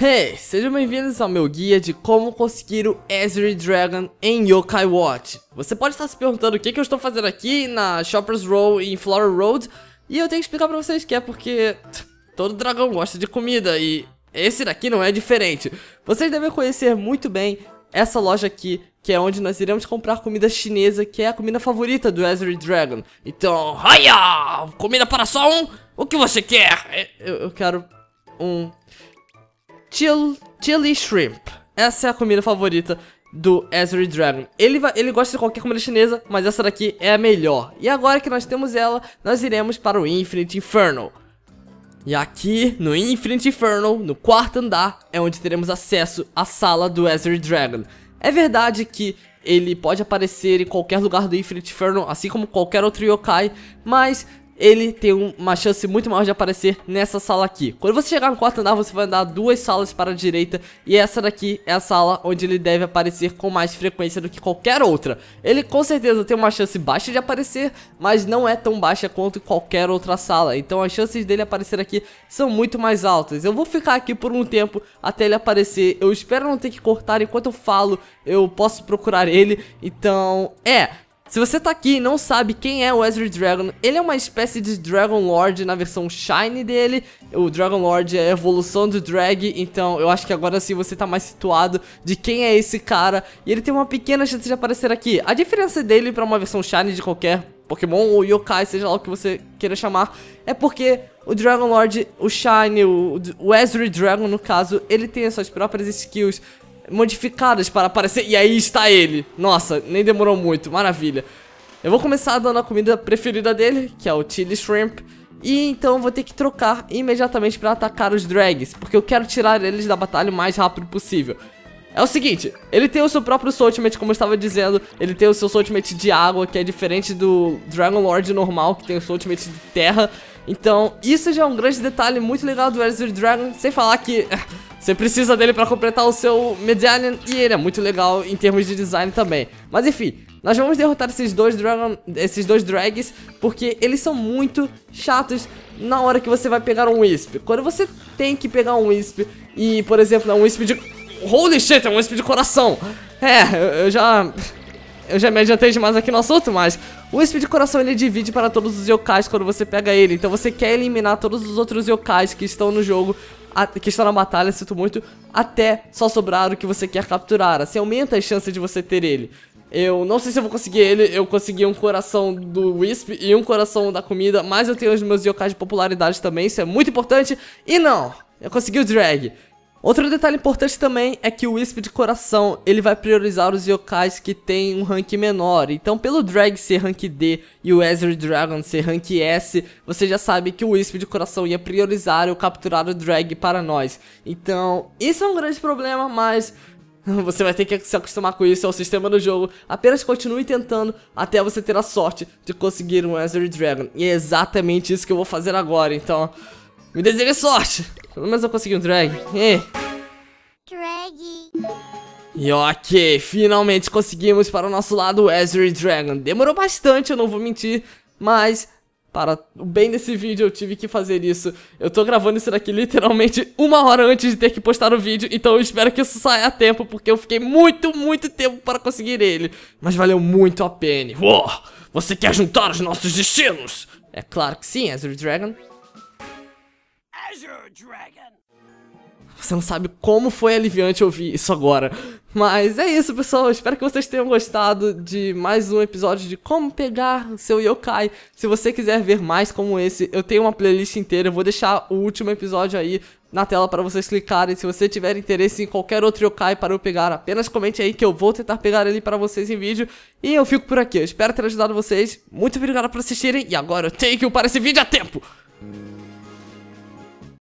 Hey, sejam bem-vindos ao meu guia de como conseguir o Ezreal Dragon em Yokai Watch. Você pode estar se perguntando o que, que eu estou fazendo aqui na Shoppers Row em Flower Road, e eu tenho que explicar pra vocês que é porque todo dragão gosta de comida e esse daqui não é diferente. Vocês devem conhecer muito bem essa loja aqui, que é onde nós iremos comprar comida chinesa, que é a comida favorita do Ezreal Dragon. Então, haia! Comida para só um? O que você quer? Eu, eu quero um Chill, chili Shrimp. Essa é a comida favorita do Ezreal Dragon. Ele, vai, ele gosta de qualquer comida chinesa, mas essa daqui é a melhor. E agora que nós temos ela, nós iremos para o Infinite Inferno. E aqui, no Infinite Inferno, no quarto andar, é onde teremos acesso à sala do Ezreal Dragon. É verdade que ele pode aparecer em qualquer lugar do Infinite Inferno, assim como qualquer outro yokai, mas ele tem uma chance muito maior de aparecer nessa sala aqui. Quando você chegar no quarto andar, você vai andar duas salas para a direita e essa daqui é a sala onde ele deve aparecer com mais frequência do que qualquer outra. Ele com certeza tem uma chance baixa de aparecer, mas não é tão baixa quanto qualquer outra sala. Então as chances dele aparecer aqui são muito mais altas. Eu vou ficar aqui por um tempo até ele aparecer. Eu espero não ter que cortar enquanto eu falo, eu posso procurar ele. Então, é... Se você tá aqui e não sabe quem é o Ezreal Dragon, ele é uma espécie de Dragon Lord na versão Shine dele. O Dragon Lord é a evolução do Drag, então eu acho que agora sim você tá mais situado de quem é esse cara. E ele tem uma pequena chance de aparecer aqui. A diferença dele pra uma versão Shine de qualquer Pokémon ou Yokai, seja lá o que você queira chamar, é porque o Dragon Lord, o Shine, o, o Dragon no caso, ele tem as suas próprias skills modificadas para aparecer. E aí está ele. Nossa, nem demorou muito, maravilha. Eu vou começar dando a comida preferida dele, que é o Chili Shrimp. E então vou ter que trocar imediatamente para atacar os drags, porque eu quero tirar eles da batalha o mais rápido possível. É o seguinte, ele tem o seu próprio Ultimate, como eu estava dizendo, ele tem o seu Ultimate de água, que é diferente do Dragon Lord normal, que tem o seu Ultimate de terra. Então, isso já é um grande detalhe muito legal do Ezreal Dragon, sem falar que você precisa dele para completar o seu Medallion e ele é muito legal em termos de design também. Mas enfim, nós vamos derrotar esses dois, Dragon, esses dois Drags porque eles são muito chatos na hora que você vai pegar um Wisp. Quando você tem que pegar um Wisp e, por exemplo, um Wisp de... Holy shit, é um Wisp de coração! É, eu já... Eu já me adiantei demais aqui no assunto, mas o Wisp de coração ele divide para todos os yokais quando você pega ele. Então você quer eliminar todos os outros yokais que estão no jogo que está na batalha, sinto muito, até só sobrar o que você quer capturar. Assim aumenta a chance de você ter ele. Eu não sei se eu vou conseguir ele, eu consegui um coração do Wisp e um coração da comida, mas eu tenho os meus yokais de popularidade também, isso é muito importante. E não, eu consegui o Drag. Outro detalhe importante também é que o Wisp de coração, ele vai priorizar os yokais que tem um rank menor. Então pelo Drag ser rank D e o Ezreal Dragon ser rank S, você já sabe que o Wisp de coração ia priorizar ou capturar o Drag para nós. Então isso é um grande problema, mas você vai ter que se acostumar com isso, é o sistema do jogo. Apenas continue tentando até você ter a sorte de conseguir um Ezreal Dragon. E é exatamente isso que eu vou fazer agora, então... Me deseje sorte! Pelo menos eu consegui um drag. E... Drag. E ok, finalmente conseguimos para o nosso lado o Ezreal Dragon. Demorou bastante, eu não vou mentir, mas para o bem desse vídeo eu tive que fazer isso. Eu tô gravando isso daqui literalmente uma hora antes de ter que postar o vídeo, então eu espero que isso saia a tempo, porque eu fiquei muito, muito tempo para conseguir ele. Mas valeu muito a pena. Uou, você quer juntar os nossos destinos? É claro que sim, Ezreal Dragon. Você não sabe como foi aliviante ouvir isso agora. Mas é isso, pessoal. Espero que vocês tenham gostado de mais um episódio de como pegar seu yokai. Se você quiser ver mais como esse, eu tenho uma playlist inteira. Eu vou deixar o último episódio aí na tela para vocês clicarem. Se você tiver interesse em qualquer outro yokai para eu pegar, apenas comente aí que eu vou tentar pegar ele para vocês em vídeo. E eu fico por aqui. Eu espero ter ajudado vocês. Muito obrigado por assistirem. E agora eu tenho que ir para esse vídeo a tempo.